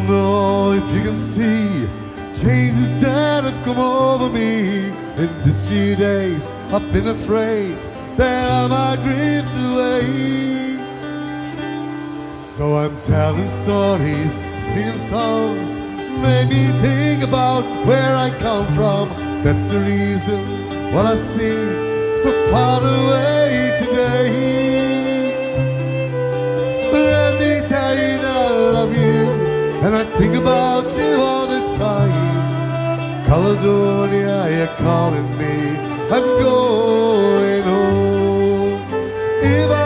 if you can see changes that have come over me in these few days, I've been afraid that I might drift away. So I'm telling stories, singing songs, make me think about where I come from. That's the reason why I sing so far away and I think about you all the time. Caledonia, you're calling me. I'm going home. If I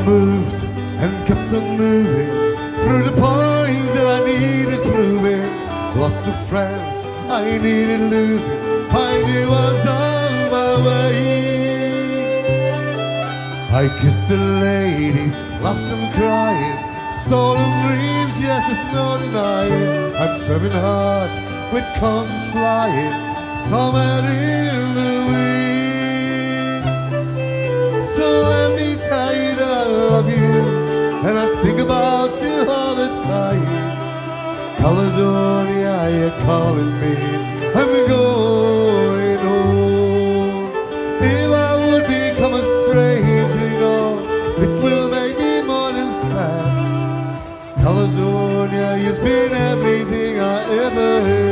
I moved and kept on moving through the points that I needed proving. Lost to friends I needed losing. Find new ones on my way. I kissed the ladies, laughed and crying. Stolen dreams, yes, there's no denying. I'm traveling hard with conscience flying. Somewhere in the wind. You all the time. Caledonia, you're calling me. I'm going home. If I would become a stranger, you know It will make me more than sad. Caledonia, you've been everything I ever had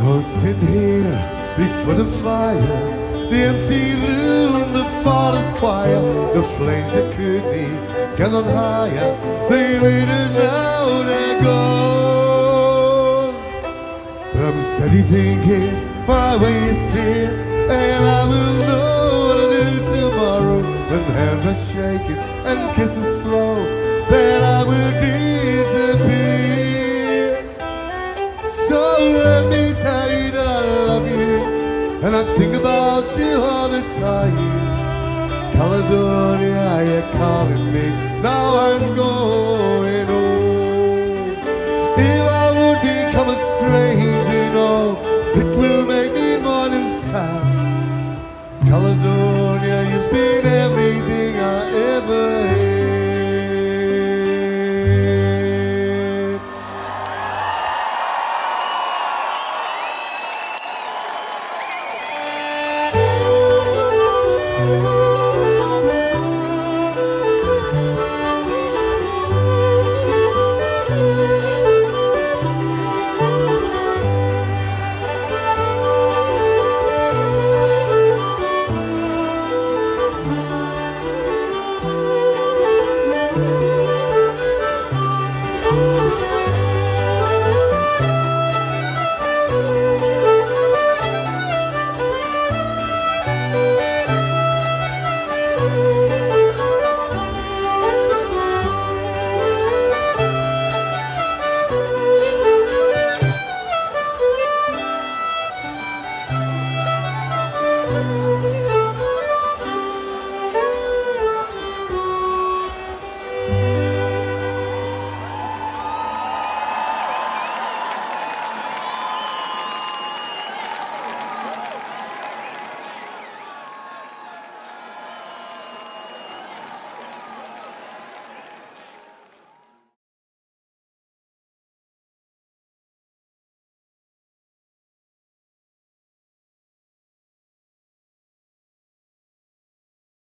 Now sit here before the fire, the empty room, the father's choir, the flames that could be cannot higher. They waited now they're gone. But I'm steady thinking my way is clear, and I will know what to do tomorrow when hands are shaking and kisses And I think about you all the time. Caledonia, you're calling me. Now I'm going